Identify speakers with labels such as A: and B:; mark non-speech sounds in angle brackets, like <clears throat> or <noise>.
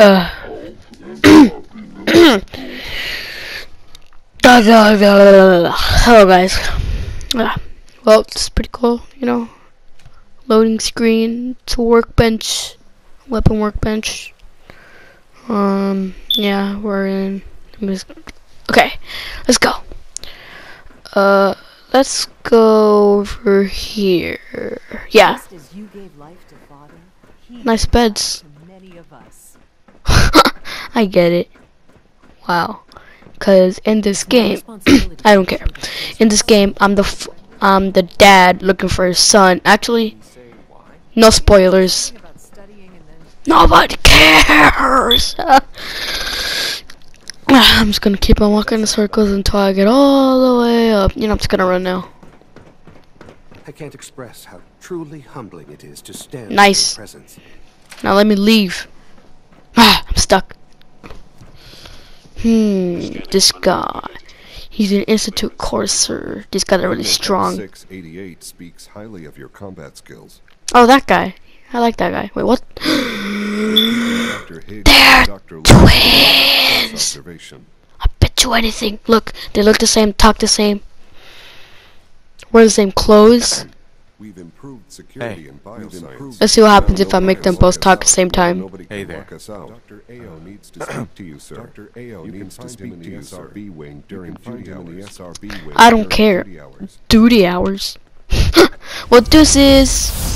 A: Uh. <coughs> Hello guys. Uh, well, it's pretty cool, you know. Loading screen to workbench, weapon workbench. Um, yeah, we're in. Just, okay, let's go. Uh, let's go over here. Yeah,
B: Nice as you gave life to Father, he
A: nice
B: gave
A: beds.
B: life to many of us.
A: I get it. Wow. Cause in this game, <clears throat> I don't care. In this game, I'm the f I'm the dad looking for his son. Actually, no spoilers.
B: About studying and then
A: Nobody cares. <sighs> I'm just gonna keep on walking in circles until I get all the way up. You know, I'm just gonna run now.
C: I can't express how truly humbling it is to stand
A: Nice.
C: in your presence.
A: Now let me leave. Hmm, this guy. He's an institute courser. This guy's really strong.
D: 688 speaks highly of your combat skills.
A: Oh, that guy. I like that guy. Wait, what? They're
D: and Dr. Li close
A: twins. I bet you anything. Look, they look the same, talk the same, wear the same clothes.
D: We've improved security in bioscience.
A: Let's see what happens if I make them both talk at the same time.
E: Hey there.
D: lock us out. Dr. Ayo uh, needs to speak to <coughs> you, sir. Dr. Ayo needs to speak to you, sir. SRB wing during duty hours. In the SRB wing
A: I don't care.
D: duty hours.
A: Duty hours. <laughs> well, this is.